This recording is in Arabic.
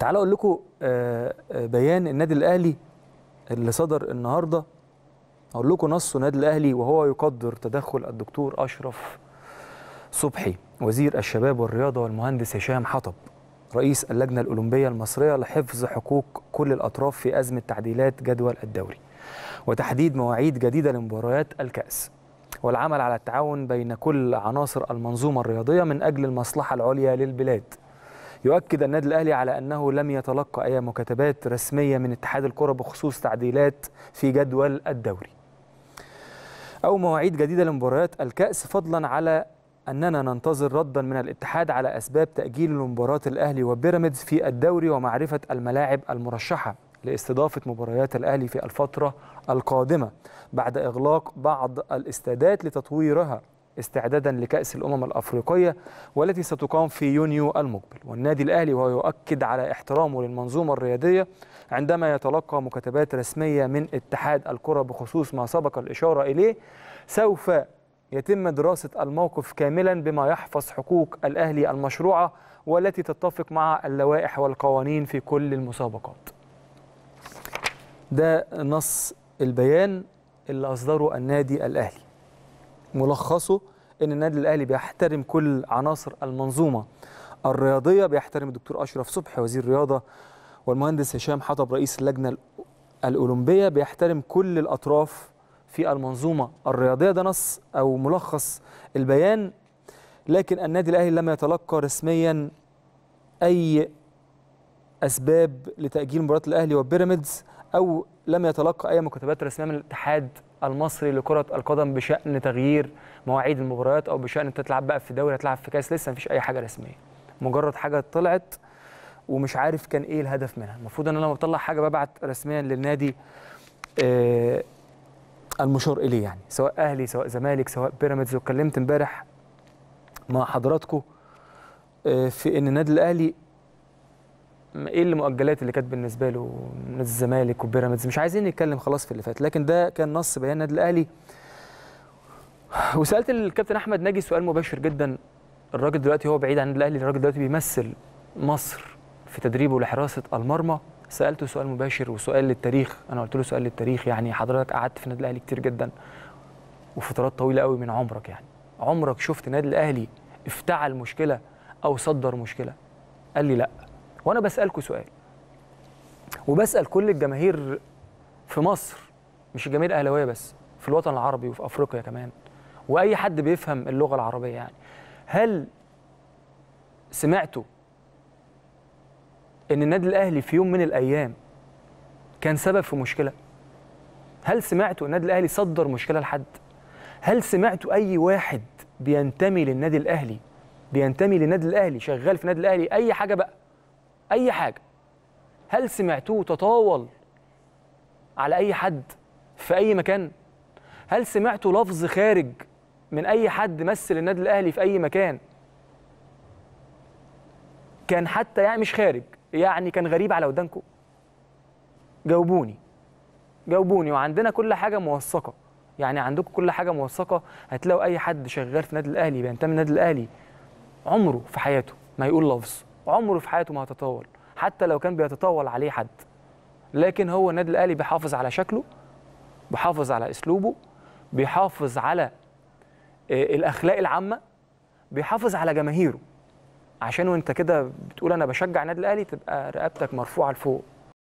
تعالوا أقول لكم آه، آه، بيان النادي الأهلي اللي صدر النهارده. أقول لكم نص النادي الأهلي وهو يقدر تدخل الدكتور أشرف صبحي وزير الشباب والرياضة والمهندس هشام حطب رئيس اللجنة الأولمبية المصرية لحفظ حقوق كل الأطراف في أزمة تعديلات جدول الدوري وتحديد مواعيد جديدة لمباريات الكأس والعمل على التعاون بين كل عناصر المنظومة الرياضية من أجل المصلحة العليا للبلاد. يؤكد النادي الأهلي على أنه لم يتلقى أي مكاتبات رسمية من اتحاد الكرة بخصوص تعديلات في جدول الدوري. أو مواعيد جديدة لمباريات الكأس فضلا على أننا ننتظر ردا من الاتحاد على أسباب تأجيل مباراه الأهلي وبيراميدز في الدوري ومعرفة الملاعب المرشحة لاستضافة مباريات الأهلي في الفترة القادمة بعد إغلاق بعض الاستادات لتطويرها. استعدادا لكأس الأمم الأفريقية والتي ستقام في يونيو المقبل. والنادي الأهلي وهو يؤكد على احترامه للمنظومة الرياضية عندما يتلقى مكاتبات رسمية من اتحاد الكرة بخصوص ما سبق الإشارة إليه. سوف يتم دراسة الموقف كاملا بما يحفظ حقوق الأهلي المشروعة والتي تتفق مع اللوائح والقوانين في كل المسابقات. ده نص البيان اللي أصدره النادي الأهلي. ملخصه إن النادي الأهلي بيحترم كل عناصر المنظومة الرياضية بيحترم الدكتور أشرف صبحي وزير الرياضة والمهندس هشام حطب رئيس اللجنة الأولمبية بيحترم كل الأطراف في المنظومة الرياضية. ده نص أو ملخص البيان. لكن النادي الأهلي لم يتلقى رسميا أي أسباب لتأجيل مباراة الأهلي وبيراميدز. أو لم يتلقى أي مكاتبات رسمية من الاتحاد المصري لكرة القدم بشأن تغيير مواعيد المباريات أو بشأن انت تلعب بقى في دوري هتلعب في كأس لسه مفيش أي حاجة رسمية. مجرد حاجة طلعت ومش عارف كان إيه الهدف منها. المفروض إن أنا لما بطلع حاجة ببعت رسميا للنادي آه المشار إليه يعني سواء أهلي سواء زمالك سواء بيراميدز. واتكلمت امبارح مع حضراتكم آه في إن النادي الأهلي إيه المؤجلات اللي كانت بالنسبة له؟ نادي الزمالك وبيراميدز. مش عايزين نتكلم خلاص في اللي فات لكن ده كان نص بيان النادي الأهلي. وسألت الكابتن أحمد ناجي سؤال مباشر جدا. الراجل دلوقتي هو بعيد عن الأهلي الراجل دلوقتي بيمثل مصر في تدريبه لحراسة المرمى. سألته سؤال مباشر وسؤال للتاريخ. أنا قلت له سؤال للتاريخ يعني حضرتك قعدت في النادي الأهلي كتير جدا وفترات طويلة قوي من عمرك يعني. عمرك شفت النادي الأهلي افتعل مشكلة أو صدر مشكلة؟ قال لي لأ. وأنا بسألكوا سؤال. وبسأل كل الجماهير في مصر مش الجماهير الأهلاوية بس في الوطن العربي وفي أفريقيا كمان وأي حد بيفهم اللغة العربية يعني هل سمعتوا إن النادي الأهلي في يوم من الأيام كان سبب في مشكلة؟ هل سمعتوا النادي الأهلي صدر مشكلة لحد؟ هل سمعتوا أي واحد بينتمي للنادي الأهلي بينتمي للنادي الأهلي شغال في النادي الأهلي أي حاجة بقى؟ أي حاجة. هل سمعتوه تطاول على أي حد في أي مكان؟ هل سمعتوا لفظ خارج من أي حد مثل النادي الأهلي في أي مكان؟ كان حتى يعني مش خارج يعني كان غريب على ودانكم. جاوبوني. جاوبوني وعندنا كل حاجة موثقة. يعني عندكم كل حاجة موثقة. هتلاقوا أي حد شغال في النادي الأهلي بينتمي للنادي الأهلي عمره في حياته ما يقول لفظ. عمره في حياته ما هيتطاول حتى لو كان بيتطاول عليه حد. لكن هو النادي الأهلي بيحافظ على شكله بيحافظ على أسلوبه بيحافظ على الأخلاق العامة بيحافظ على جماهيره. عشان وأنت كده بتقول أنا بشجع النادي الأهلي تبقى رقبتك مرفوعة لفوق.